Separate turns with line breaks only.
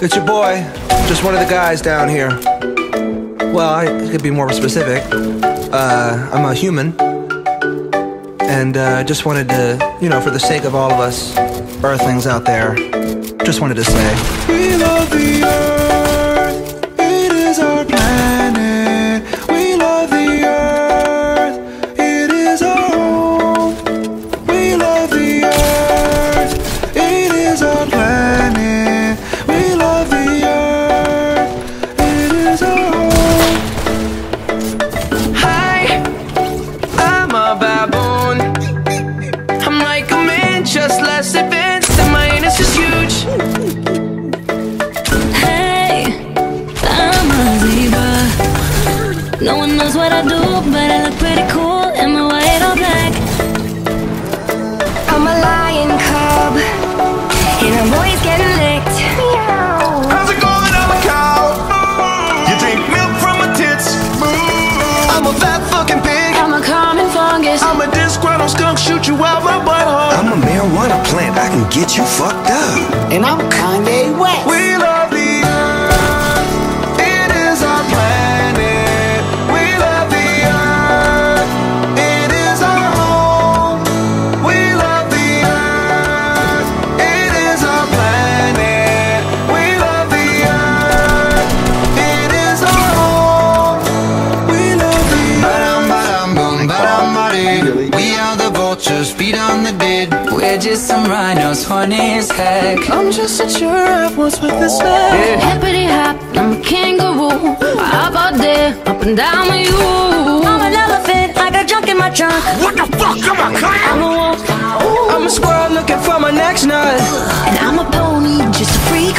It's your boy, just one of the guys down here. Well, I could be more specific. Uh, I'm a human. And uh, just wanted to, you know, for the sake of all of us earthlings out there, just wanted to say We love the earth, it is our planet. We love the earth, it is our home. We love the earth, it is our planet.
No one knows what I do, but I look pretty cool in my white or black.
I'm a lion cub, and I'm always getting licked.
How's it going? I'm a cow. You drink milk from my tits. I'm a fat fucking pig.
I'm a common fungus.
I'm a disgruntled skunk. Shoot you out my butthole.
I'm a marijuana plant, I can get you fucked up.
And I'm Kanye West.
The vultures, feet on the dead. We're just some rhinos, horny as heck.
I'm just a giraffe, what's with this neck?
Hippity hop, I'm a kangaroo. I hop out there, up and down with you. I'm an elephant, I got junk in my trunk.
What the fuck? I'm a clown.
I'm a wolf,
I'm a squirrel looking for my next nut.
and I'm a pony, just a free